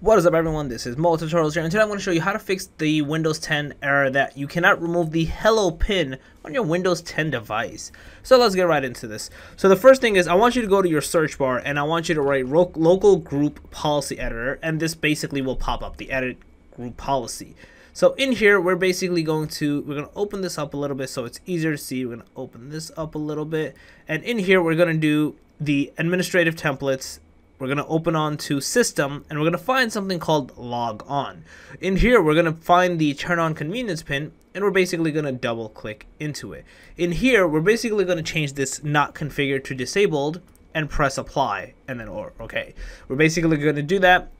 What is up everyone, this is Tutorials here, and today I'm going to show you how to fix the Windows 10 error that you cannot remove the hello pin on your Windows 10 device. So let's get right into this. So the first thing is I want you to go to your search bar and I want you to write local group policy editor and this basically will pop up the edit group policy. So in here we're basically going to, we're going to open this up a little bit so it's easier to see. We're going to open this up a little bit and in here we're going to do the administrative templates we're going to open on to system and we're going to find something called log on. In here, we're going to find the turn on convenience pin and we're basically going to double click into it. In here, we're basically going to change this not configured to disabled and press apply and then or okay. We're basically going to do that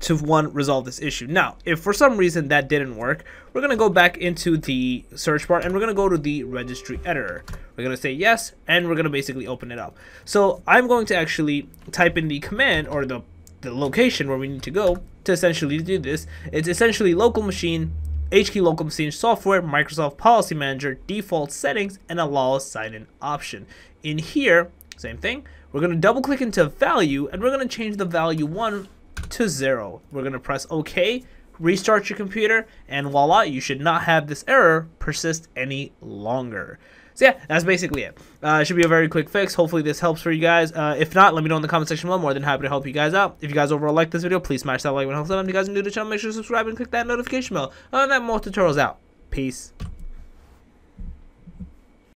to one resolve this issue. Now, if for some reason that didn't work, we're to go back into the search bar and we're to go to the registry editor. We're to say yes and we're to basically open it up. So I'm going to actually type in the command or the, the location where we need to go to essentially do this. It's essentially local machine, HKey local machine software, Microsoft policy manager, default settings, and allow sign in option. In here, same thing, we're to double click into value and we're to change the value one to zero. We're going to press OK, restart your computer, and voila, you should not have this error persist any longer. So yeah, that's basically it. Uh, it should be a very quick fix. Hopefully this helps for you guys. Uh, if not, let me know in the comment section below. More than happy to help you guys out. If you guys overall like this video, please smash that like button. If you guys are new to the channel, make sure to subscribe and click that notification bell. Than that, Moe Tutorials out. Peace.